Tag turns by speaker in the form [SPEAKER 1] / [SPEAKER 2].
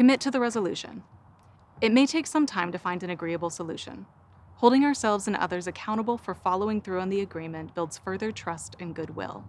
[SPEAKER 1] Commit to the resolution. It may take some time to find an agreeable solution. Holding ourselves and others accountable for following through on the agreement builds further trust and goodwill.